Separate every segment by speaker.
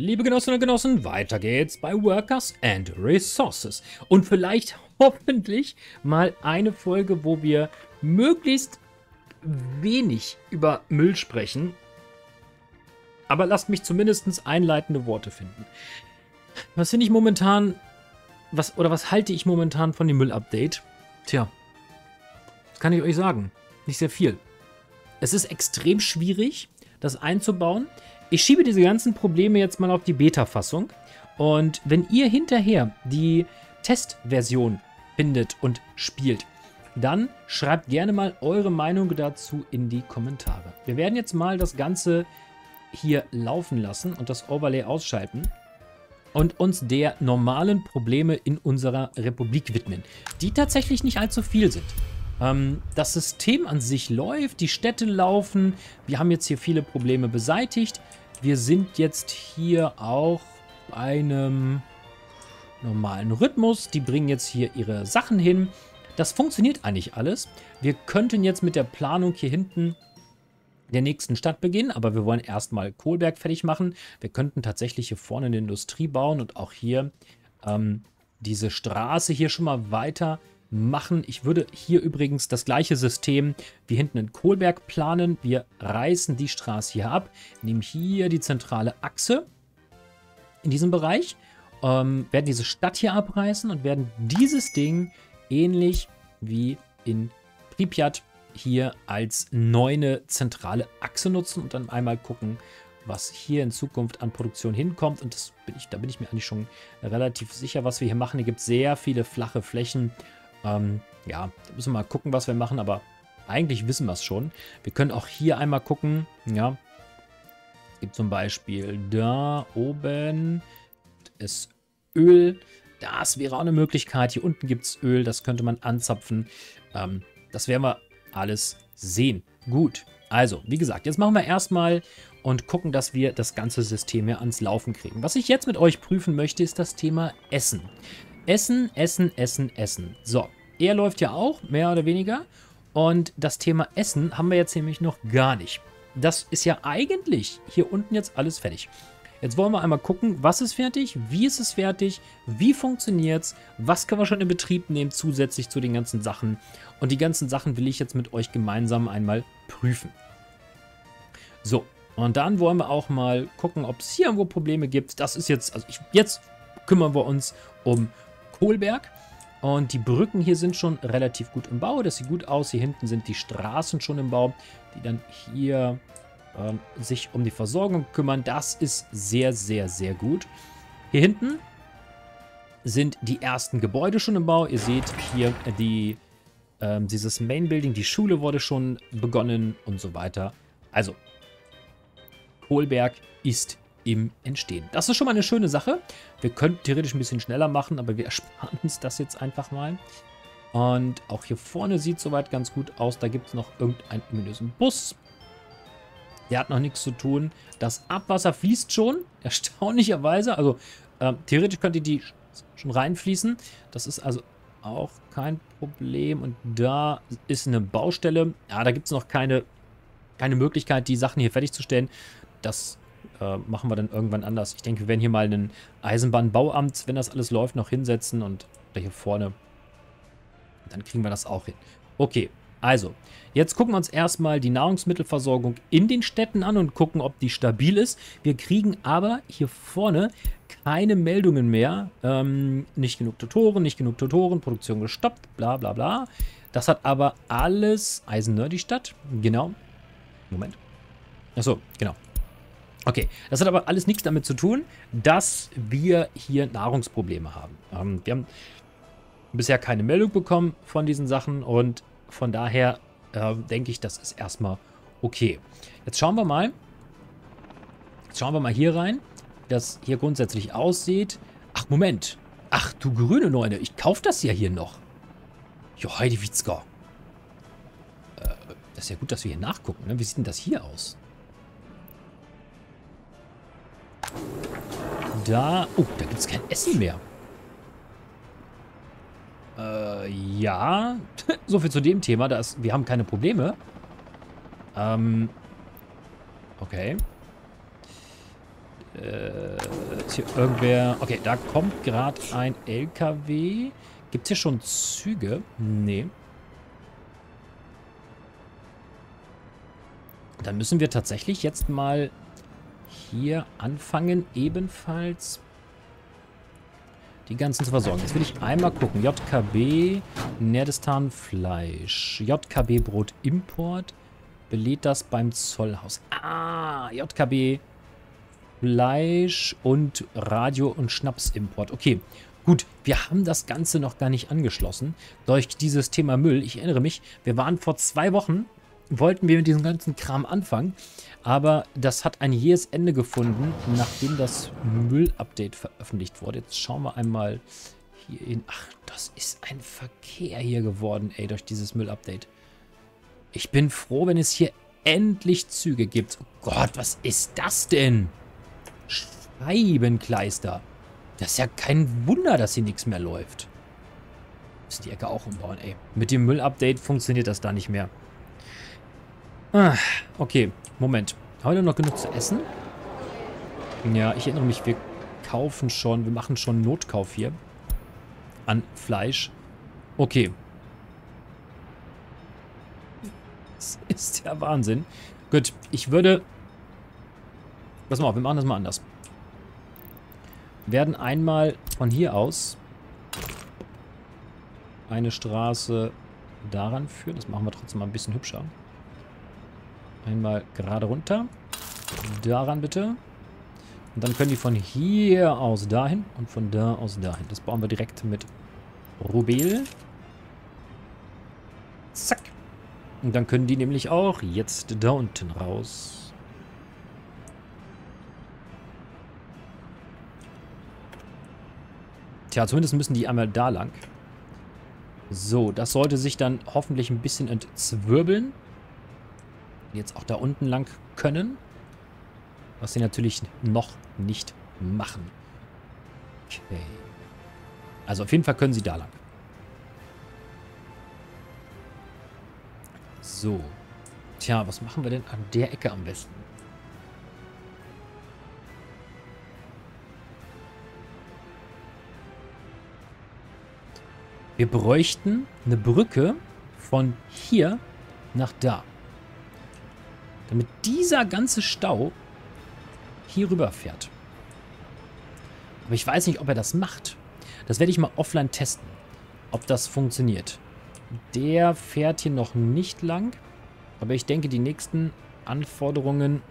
Speaker 1: Liebe Genossinnen und Genossen, weiter geht's bei Workers and Resources. Und vielleicht hoffentlich mal eine Folge, wo wir möglichst wenig über Müll sprechen. Aber lasst mich zumindest einleitende Worte finden. Was finde ich momentan, was oder was halte ich momentan von dem Müll-Update? Tja, das kann ich euch sagen. Nicht sehr viel. Es ist extrem schwierig, das einzubauen. Ich schiebe diese ganzen Probleme jetzt mal auf die Beta-Fassung. Und wenn ihr hinterher die Testversion findet und spielt, dann schreibt gerne mal eure Meinung dazu in die Kommentare. Wir werden jetzt mal das Ganze hier laufen lassen und das Overlay ausschalten und uns der normalen Probleme in unserer Republik widmen, die tatsächlich nicht allzu viel sind. Ähm, das System an sich läuft, die Städte laufen, wir haben jetzt hier viele Probleme beseitigt. Wir sind jetzt hier auch bei einem normalen Rhythmus. Die bringen jetzt hier ihre Sachen hin. Das funktioniert eigentlich alles. Wir könnten jetzt mit der Planung hier hinten der nächsten Stadt beginnen, aber wir wollen erstmal Kohlberg fertig machen. Wir könnten tatsächlich hier vorne eine Industrie bauen und auch hier ähm, diese Straße hier schon mal weiter machen. Ich würde hier übrigens das gleiche System wie hinten in Kohlberg planen. Wir reißen die Straße hier ab, nehmen hier die zentrale Achse in diesem Bereich, ähm, werden diese Stadt hier abreißen und werden dieses Ding ähnlich wie in Pripyat hier als neue zentrale Achse nutzen und dann einmal gucken, was hier in Zukunft an Produktion hinkommt. Und bin ich, da bin ich mir eigentlich schon relativ sicher, was wir hier machen. Hier gibt es sehr viele flache Flächen. Ähm, ja, da müssen wir mal gucken, was wir machen, aber eigentlich wissen wir es schon. Wir können auch hier einmal gucken, ja. Es gibt zum Beispiel da oben ist Öl. Das wäre auch eine Möglichkeit. Hier unten gibt es Öl, das könnte man anzapfen. Ähm, das werden wir alles sehen. Gut, also, wie gesagt, jetzt machen wir erstmal und gucken, dass wir das ganze System hier ans Laufen kriegen. Was ich jetzt mit euch prüfen möchte, ist das Thema Essen. Essen, Essen, Essen, Essen. So, er läuft ja auch, mehr oder weniger. Und das Thema Essen haben wir jetzt nämlich noch gar nicht. Das ist ja eigentlich hier unten jetzt alles fertig. Jetzt wollen wir einmal gucken, was ist fertig, wie ist es fertig, wie funktioniert es, was können wir schon in Betrieb nehmen zusätzlich zu den ganzen Sachen. Und die ganzen Sachen will ich jetzt mit euch gemeinsam einmal prüfen. So, und dann wollen wir auch mal gucken, ob es hier irgendwo Probleme gibt. Das ist jetzt, also ich, jetzt kümmern wir uns um Kohlberg. Und die Brücken hier sind schon relativ gut im Bau. Das sieht gut aus. Hier hinten sind die Straßen schon im Bau, die dann hier ähm, sich um die Versorgung kümmern. Das ist sehr, sehr, sehr gut. Hier hinten sind die ersten Gebäude schon im Bau. Ihr seht hier die, ähm, dieses Main Building, die Schule wurde schon begonnen und so weiter. Also, Kohlberg ist im Entstehen. Das ist schon mal eine schöne Sache. Wir könnten theoretisch ein bisschen schneller machen, aber wir ersparen uns das jetzt einfach mal. Und auch hier vorne sieht soweit ganz gut aus. Da gibt es noch irgendeinen ominösen Bus. Der hat noch nichts zu tun. Das Abwasser fließt schon, erstaunlicherweise. Also äh, theoretisch könnte die schon reinfließen. Das ist also auch kein Problem. Und da ist eine Baustelle. Ja, da gibt es noch keine, keine Möglichkeit, die Sachen hier fertigzustellen. Das äh, machen wir dann irgendwann anders. Ich denke, wir werden hier mal einen Eisenbahnbauamt, wenn das alles läuft, noch hinsetzen. Und hier vorne, dann kriegen wir das auch hin. Okay, also, jetzt gucken wir uns erstmal die Nahrungsmittelversorgung in den Städten an und gucken, ob die stabil ist. Wir kriegen aber hier vorne keine Meldungen mehr. Ähm, nicht genug Tutoren, nicht genug Tutoren, Produktion gestoppt, bla bla bla. Das hat aber alles Eisennerdy Stadt. Genau. Moment. Achso, genau. Okay, das hat aber alles nichts damit zu tun, dass wir hier Nahrungsprobleme haben. Ähm, wir haben bisher keine Meldung bekommen von diesen Sachen und von daher äh, denke ich, das ist erstmal okay. Jetzt schauen wir mal. Jetzt schauen wir mal hier rein, wie das hier grundsätzlich aussieht. Ach, Moment. Ach, du grüne Neune. Ich kaufe das ja hier noch. Jo, Heidi Witzka. Äh, das ist ja gut, dass wir hier nachgucken. Ne? Wie sieht denn das hier aus? Da... Oh, da gibt es kein Essen mehr. Äh, ja. so viel zu dem Thema. Das, wir haben keine Probleme. Ähm. Okay. Äh, ist hier irgendwer... Okay, da kommt gerade ein LKW. Gibt es hier schon Züge? Nee. Dann müssen wir tatsächlich jetzt mal hier anfangen, ebenfalls die ganzen zu versorgen. Jetzt will ich einmal gucken. JKB Nerdistan Fleisch. JKB Brot Import. Belädt das beim Zollhaus. Ah, JKB Fleisch und Radio- und Schnapsimport. Okay, gut. Wir haben das Ganze noch gar nicht angeschlossen. Durch dieses Thema Müll. Ich erinnere mich, wir waren vor zwei Wochen, wollten wir mit diesem ganzen Kram anfangen. Aber das hat ein jähes Ende gefunden, nachdem das Müll-Update veröffentlicht wurde. Jetzt schauen wir einmal hier in... Ach, das ist ein Verkehr hier geworden, ey, durch dieses Müll-Update. Ich bin froh, wenn es hier endlich Züge gibt. Oh Gott, was ist das denn? Scheibenkleister. Das ist ja kein Wunder, dass hier nichts mehr läuft. Muss die Ecke auch umbauen, ey. Mit dem Müll-Update funktioniert das da nicht mehr. Ah, okay, Moment. Haben wir noch genug zu essen? Ja, ich erinnere mich, wir kaufen schon, wir machen schon Notkauf hier. An Fleisch. Okay. Das ist ja Wahnsinn. Gut, ich würde... Pass mal auf, wir machen das mal anders. Wir werden einmal von hier aus eine Straße daran führen. Das machen wir trotzdem mal ein bisschen hübscher. Einmal gerade runter. Daran bitte. Und dann können die von hier aus dahin und von da aus dahin. Das bauen wir direkt mit Rubel. Zack. Und dann können die nämlich auch jetzt da unten raus. Tja, zumindest müssen die einmal da lang. So, das sollte sich dann hoffentlich ein bisschen entzwirbeln jetzt auch da unten lang können. Was sie natürlich noch nicht machen. Okay. Also auf jeden Fall können sie da lang. So. Tja, was machen wir denn an der Ecke am besten? Wir bräuchten eine Brücke von hier nach da. Damit dieser ganze Stau hier rüber fährt. Aber ich weiß nicht, ob er das macht. Das werde ich mal offline testen, ob das funktioniert. Der fährt hier noch nicht lang. Aber ich denke, die nächsten Anforderungen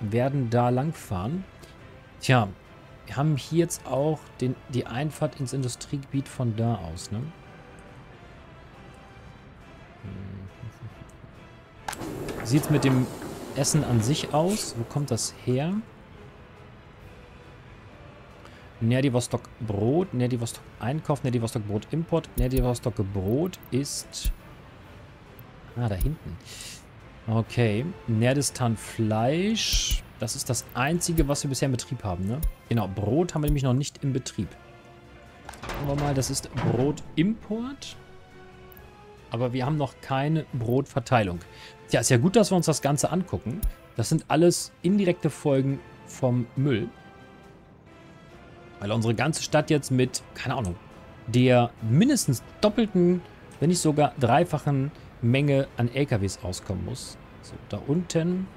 Speaker 1: werden da lang fahren. Tja, wir haben hier jetzt auch den, die Einfahrt ins Industriegebiet von da aus, ne? Sieht es mit dem Essen an sich aus? Wo kommt das her? Nerdivostok Brot, Nerdivostok Einkauf, Nerdivostok Brot Import, Nerdivostok Brot ist... Ah, da hinten. Okay. Nerdistan Fleisch. Das ist das einzige, was wir bisher im Betrieb haben, ne? Genau, Brot haben wir nämlich noch nicht im Betrieb. Schauen wir mal, das ist Brot Import. Aber wir haben noch keine Brotverteilung. Tja, ist ja gut, dass wir uns das Ganze angucken. Das sind alles indirekte Folgen vom Müll. Weil unsere ganze Stadt jetzt mit, keine Ahnung, der mindestens doppelten, wenn nicht sogar dreifachen Menge an LKWs auskommen muss. So, da unten.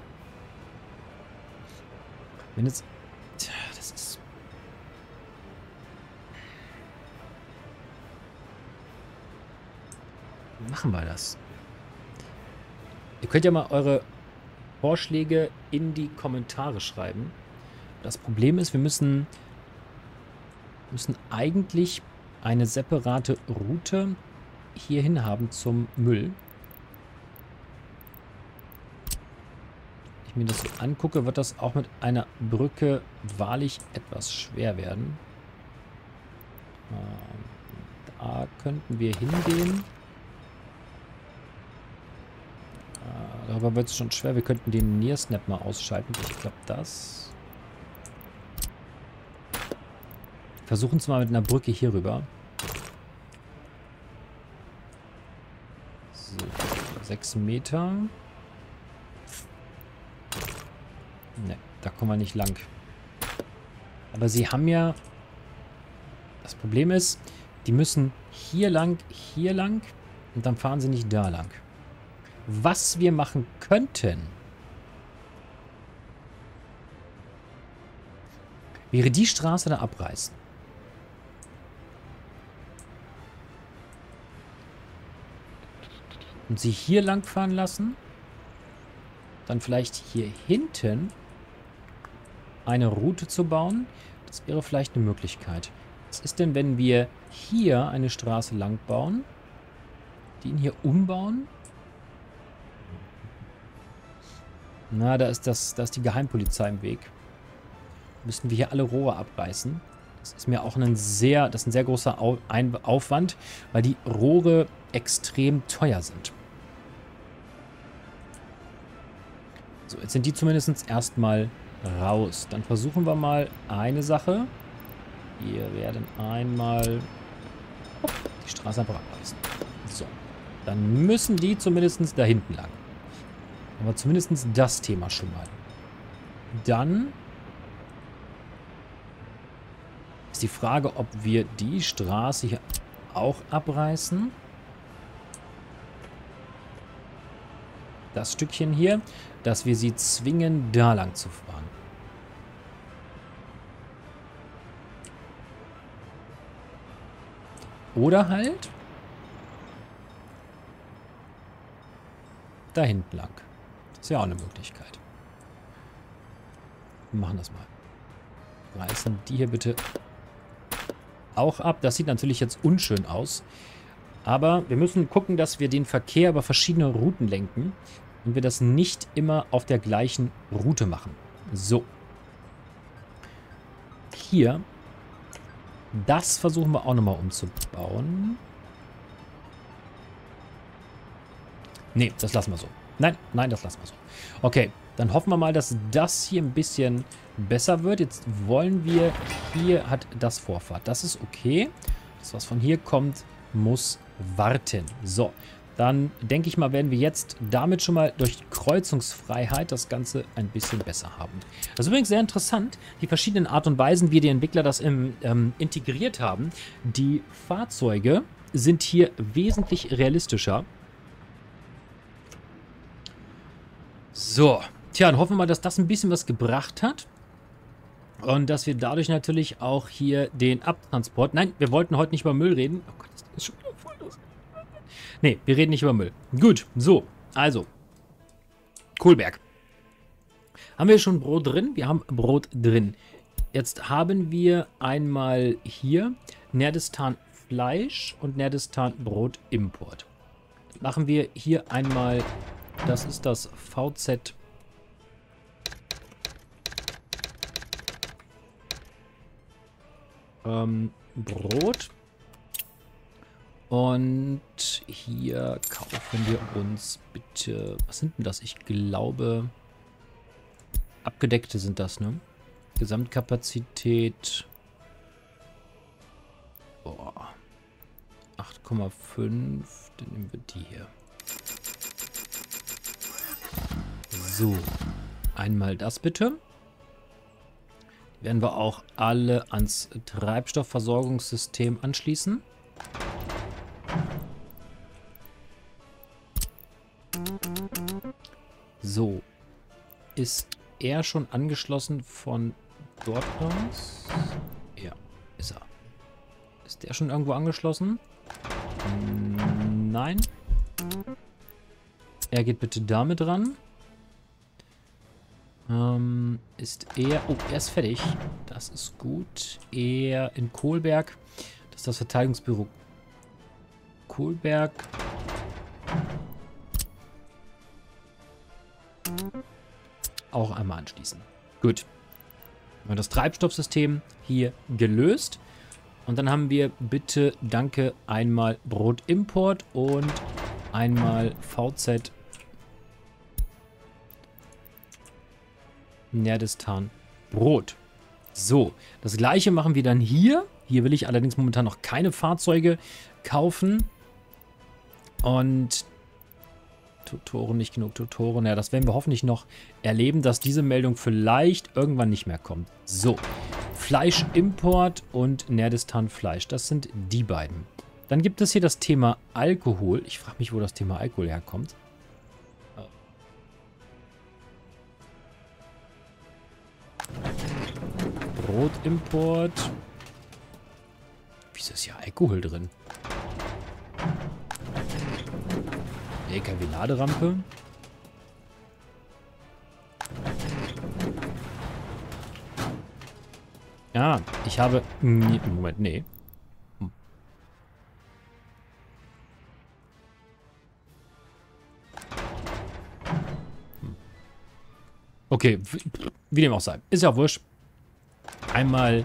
Speaker 1: Wenn jetzt... Tja, das ist... Machen wir das? Ihr könnt ja mal eure Vorschläge in die Kommentare schreiben. Das Problem ist, wir müssen, müssen eigentlich eine separate Route hierhin haben zum Müll. Ich mir das so angucke, wird das auch mit einer Brücke wahrlich etwas schwer werden. Ähm, da könnten wir hingehen. Darüber wird es schon schwer. Wir könnten den Near Snap mal ausschalten. Ich glaube, das... Versuchen es mal mit einer Brücke hier rüber. So, 6 Meter. Ne, da kommen wir nicht lang. Aber sie haben ja... Das Problem ist, die müssen hier lang, hier lang und dann fahren sie nicht da lang. Was wir machen könnten, wäre die Straße da abreißen. Und sie hier lang fahren lassen. Dann vielleicht hier hinten eine Route zu bauen. Das wäre vielleicht eine Möglichkeit. Was ist denn, wenn wir hier eine Straße lang bauen? Die ihn hier umbauen? Na, da ist, das, da ist die Geheimpolizei im Weg. Müssten wir hier alle Rohre abreißen. Das ist mir auch ein sehr, das ist ein sehr großer Aufwand, weil die Rohre extrem teuer sind. So, jetzt sind die zumindest erstmal raus. Dann versuchen wir mal eine Sache. Wir werden einmal die Straße einfach abreißen. So. Dann müssen die zumindest da hinten lang. Aber zumindest das Thema schon mal. Dann ist die Frage, ob wir die Straße hier auch abreißen. Das Stückchen hier dass wir sie zwingen, da lang zu fahren. Oder halt da hinten lang. Ist ja auch eine Möglichkeit. Wir machen das mal. Reißen die hier bitte auch ab. Das sieht natürlich jetzt unschön aus. Aber wir müssen gucken, dass wir den Verkehr über verschiedene Routen lenken und wir das nicht immer auf der gleichen Route machen. So. Hier. Das versuchen wir auch nochmal umzubauen. Nee, das lassen wir so. Nein, nein, das lassen wir so. Okay, dann hoffen wir mal, dass das hier ein bisschen besser wird. Jetzt wollen wir... Hier hat das Vorfahrt. Das ist okay. Das, was von hier kommt, muss warten. So, dann denke ich mal, werden wir jetzt damit schon mal durch Kreuzungsfreiheit das Ganze ein bisschen besser haben. Das ist übrigens sehr interessant, die verschiedenen Art und Weisen, wie die Entwickler das im, ähm, integriert haben. Die Fahrzeuge sind hier wesentlich realistischer. So, tja, dann hoffen wir mal, dass das ein bisschen was gebracht hat. Und dass wir dadurch natürlich auch hier den Abtransport... Nein, wir wollten heute nicht über Müll reden. Oh Gott, das ist schon wieder voll los. Nee, wir reden nicht über Müll. Gut, so, also. Kohlberg. Haben wir schon Brot drin? Wir haben Brot drin. Jetzt haben wir einmal hier Nerdistan Fleisch und Nerdistan Brot Import. Machen wir hier einmal, das ist das VZ ähm, Brot. Und hier kaufen wir uns bitte... Was sind denn das? Ich glaube... Abgedeckte sind das, ne? Gesamtkapazität... Boah. 8,5. Dann nehmen wir die hier. So. Einmal das bitte. Werden wir auch alle ans Treibstoffversorgungssystem anschließen. So. Ist er schon angeschlossen von dort aus? Ja, ist er. Ist der schon irgendwo angeschlossen? Nein. Er geht bitte damit ran. Ähm, ist er... Oh, er ist fertig. Das ist gut. Er in Kohlberg. Das ist das Verteidigungsbüro Kohlberg. Auch einmal anschließen. Gut. Wir das Treibstoffsystem hier gelöst. Und dann haben wir bitte, danke, einmal Brotimport und einmal VZ Nerdistan Brot. So, das gleiche machen wir dann hier. Hier will ich allerdings momentan noch keine Fahrzeuge kaufen. Und Tutoren, nicht genug Tutoren. Ja, das werden wir hoffentlich noch erleben, dass diese Meldung vielleicht irgendwann nicht mehr kommt. So, Fleischimport und Nerdistan Fleisch. Das sind die beiden. Dann gibt es hier das Thema Alkohol. Ich frage mich, wo das Thema Alkohol herkommt. Brotimport. Wieso ist hier Alkohol drin? LKW-Laderampe. Ja, ich habe... Moment, nee. Hm. Hm. Okay, wie dem auch sei. Ist ja auch wurscht. Einmal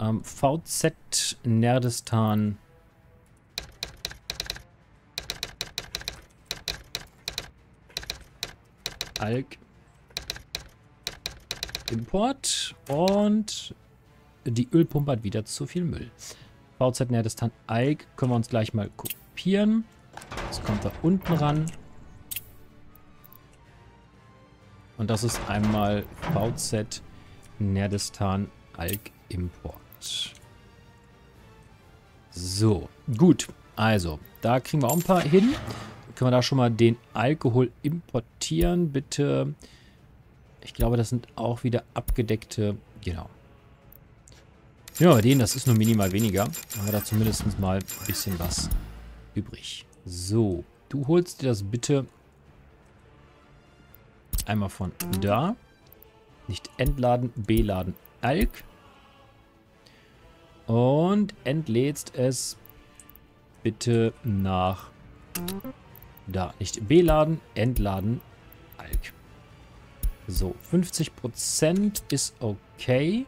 Speaker 1: ähm, VZ Nerdistan. Alk. Import. Und die Ölpumpe hat wieder zu viel Müll. VZ Nerdistan Alk können wir uns gleich mal kopieren. Das kommt da unten ran. Und das ist einmal VZ Nerdistan Alk Import. So, gut. Also, da kriegen wir auch ein paar hin. Können wir da schon mal den Alkohol importieren, bitte. Ich glaube, das sind auch wieder abgedeckte... Genau. Ja, den, das ist nur minimal weniger. Haben wir da zumindest mal ein bisschen was übrig. So, du holst dir das bitte einmal von da. Nicht entladen, beladen, Alk. Und entlädst es bitte nach da. Nicht beladen, entladen, Alk. So, 50% ist okay.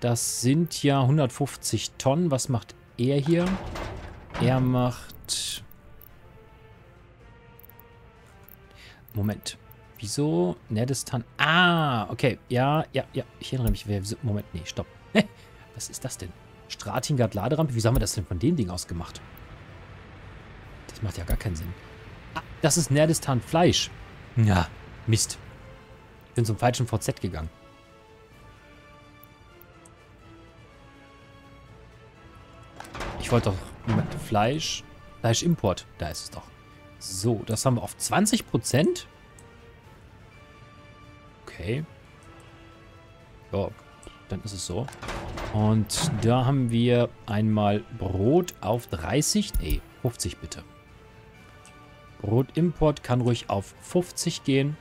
Speaker 1: Das sind ja 150 Tonnen. Was macht er hier? Er macht... Moment. Wieso? Nerdistan. Ah, okay. Ja, ja, ja. Ich erinnere mich. Moment, nee, stopp. Was ist das denn? Stratingard Laderampe? Wieso haben wir das denn von dem Ding aus gemacht? Das macht ja gar keinen Sinn. Ah, das ist Nerdistan Fleisch. Ja, Mist. Ich bin zum falschen VZ gegangen. Ich wollte doch Moment, Fleisch. Fleischimport. Da ist es doch. So, das haben wir auf 20%. Okay. Ja, dann ist es so. Und da haben wir einmal Brot auf 30. Nee, 50 bitte. Brotimport kann ruhig auf 50 gehen.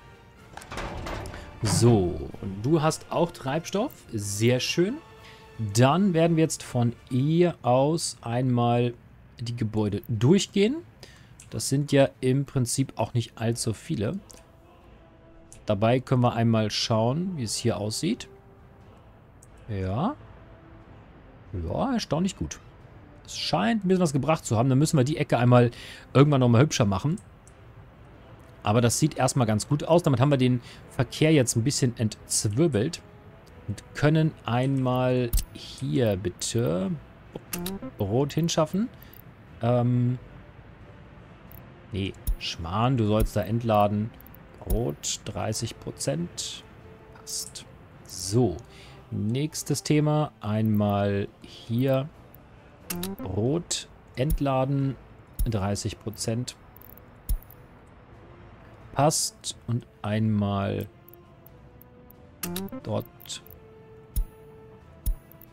Speaker 1: So, und du hast auch Treibstoff. Sehr schön. Dann werden wir jetzt von hier aus einmal die Gebäude durchgehen. Das sind ja im Prinzip auch nicht allzu viele. Dabei können wir einmal schauen, wie es hier aussieht. Ja. Ja, erstaunlich gut. Es scheint ein bisschen was gebracht zu haben. Dann müssen wir die Ecke einmal irgendwann nochmal hübscher machen. Aber das sieht erstmal ganz gut aus. Damit haben wir den Verkehr jetzt ein bisschen entzwirbelt. Und können einmal hier bitte Brot hinschaffen. Ähm, nee, Schmarrn, du sollst da entladen. Brot, 30%. Passt. So, nächstes Thema. Einmal hier Brot entladen. 30%. Passt. Und einmal dort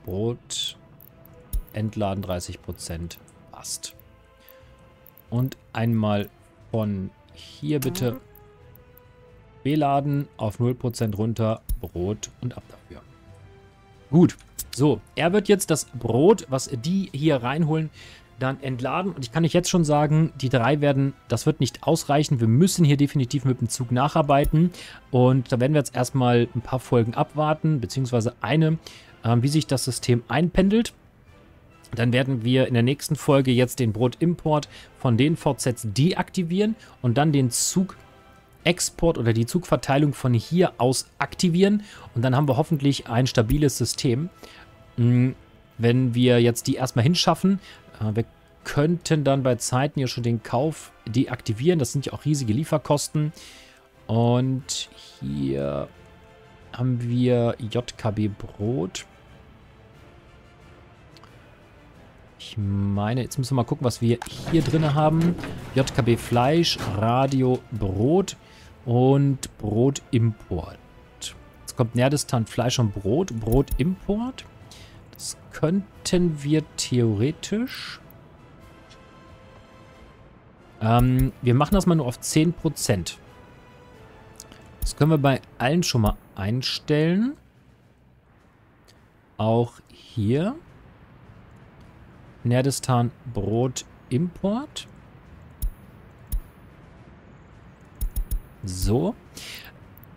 Speaker 1: Brot entladen 30% passt. Und einmal von hier bitte beladen auf 0% runter, Brot und ab dafür. Gut, so, er wird jetzt das Brot, was die hier reinholen, dann entladen. Und ich kann euch jetzt schon sagen, die drei werden, das wird nicht ausreichen. Wir müssen hier definitiv mit dem Zug nacharbeiten. Und da werden wir jetzt erstmal ein paar Folgen abwarten, beziehungsweise eine, äh, wie sich das System einpendelt. Dann werden wir in der nächsten Folge jetzt den Brotimport von den VZs deaktivieren und dann den Zugexport oder die Zugverteilung von hier aus aktivieren. Und dann haben wir hoffentlich ein stabiles System. Hm, wenn wir jetzt die erstmal hinschaffen, äh, wir könnten dann bei Zeiten ja schon den Kauf deaktivieren. Das sind ja auch riesige Lieferkosten. Und hier haben wir JKB Brot. Ich meine, jetzt müssen wir mal gucken, was wir hier drin haben. JKB Fleisch, Radio Brot und Brotimport. Jetzt kommt Nährdistant Fleisch und Brot, Brotimport. Das könnten wir theoretisch... Ähm, wir machen das mal nur auf 10%. Das können wir bei allen schon mal einstellen. Auch hier. Nerdistan Brot Import. So.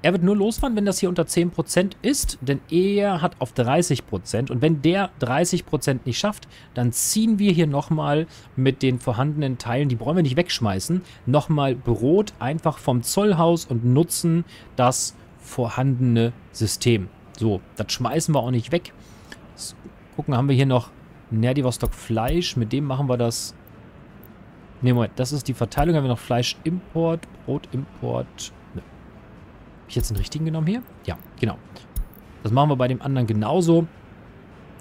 Speaker 1: Er wird nur losfahren, wenn das hier unter 10% ist, denn er hat auf 30%. Und wenn der 30% nicht schafft, dann ziehen wir hier nochmal mit den vorhandenen Teilen, die brauchen wir nicht wegschmeißen, nochmal Brot einfach vom Zollhaus und nutzen das vorhandene System. So, das schmeißen wir auch nicht weg. Gucken, haben wir hier noch Nerdivostok Fleisch. Mit dem machen wir das... Ne, Moment, das ist die Verteilung. Haben wir noch Fleischimport, Brotimport, habe ich jetzt den richtigen genommen hier? Ja, genau. Das machen wir bei dem anderen genauso.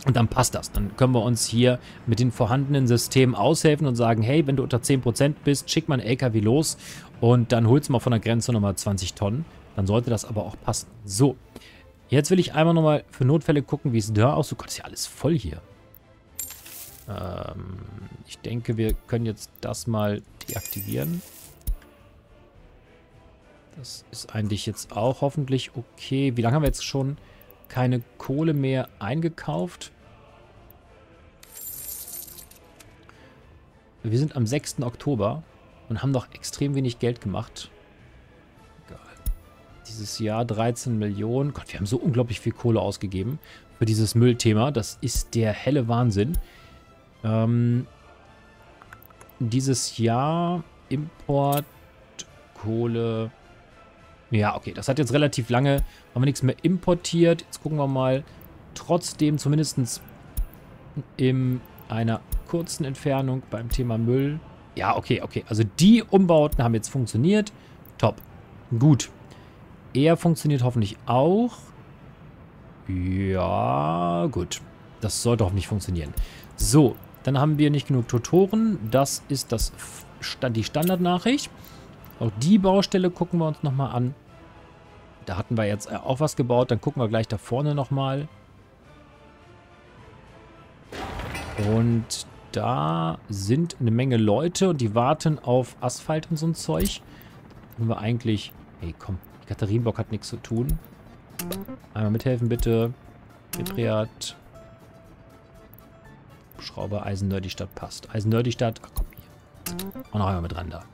Speaker 1: Und dann passt das. Dann können wir uns hier mit den vorhandenen Systemen aushelfen und sagen, hey, wenn du unter 10% bist, schick mal einen LKW los und dann holst du mal von der Grenze nochmal 20 Tonnen. Dann sollte das aber auch passen. So, jetzt will ich einmal nochmal für Notfälle gucken, wie es da aussieht. Gott, ist ja alles voll hier. Ähm, ich denke, wir können jetzt das mal deaktivieren. Das ist eigentlich jetzt auch hoffentlich okay. Wie lange haben wir jetzt schon keine Kohle mehr eingekauft? Wir sind am 6. Oktober und haben noch extrem wenig Geld gemacht. Egal. Dieses Jahr 13 Millionen. Gott, wir haben so unglaublich viel Kohle ausgegeben für dieses Müllthema. Das ist der helle Wahnsinn. Ähm, dieses Jahr Import, Kohle, ja, okay, das hat jetzt relativ lange, haben wir nichts mehr importiert. Jetzt gucken wir mal, trotzdem zumindest in einer kurzen Entfernung beim Thema Müll. Ja, okay, okay, also die Umbauten haben jetzt funktioniert. Top, gut. Er funktioniert hoffentlich auch. Ja, gut. Das sollte hoffentlich funktionieren. So, dann haben wir nicht genug Tutoren. Das ist das, die Standardnachricht. Auch die Baustelle gucken wir uns nochmal an. Da hatten wir jetzt äh, auch was gebaut. Dann gucken wir gleich da vorne nochmal. Und da sind eine Menge Leute und die warten auf Asphalt und so ein Zeug. Können wir eigentlich... Hey, komm. Katharinenbock hat nichts zu tun. Einmal mithelfen, bitte. Betriat. Schrauber, Eisen-Nerdy-Stadt passt. Eisen-Nerdy-Stadt. Ach, komm hier. Und noch einmal mit ran da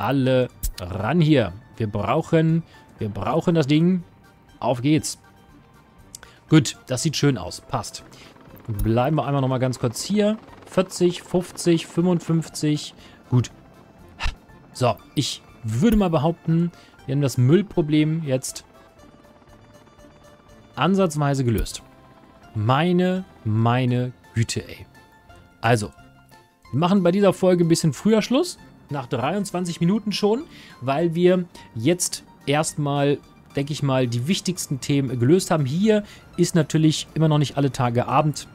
Speaker 1: alle ran hier. Wir brauchen, wir brauchen das Ding. Auf geht's. Gut, das sieht schön aus. Passt. Bleiben wir einmal nochmal ganz kurz hier. 40, 50, 55. Gut. So, ich würde mal behaupten, wir haben das Müllproblem jetzt ansatzweise gelöst. Meine, meine Güte, ey. Also, wir machen bei dieser Folge ein bisschen früher Schluss nach 23 Minuten schon, weil wir jetzt erstmal, denke ich mal, die wichtigsten Themen gelöst haben. Hier ist natürlich immer noch nicht alle Tage Abend.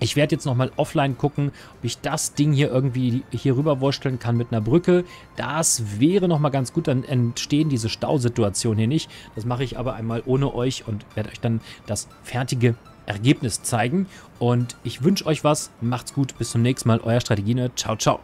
Speaker 1: Ich werde jetzt nochmal offline gucken, ob ich das Ding hier irgendwie hier rüber wursteln kann mit einer Brücke. Das wäre nochmal ganz gut, dann entstehen diese Stausituationen hier nicht. Das mache ich aber einmal ohne euch und werde euch dann das fertige Ergebnis zeigen. Und ich wünsche euch was, macht's gut, bis zum nächsten Mal, euer Strategiene, ciao, ciao.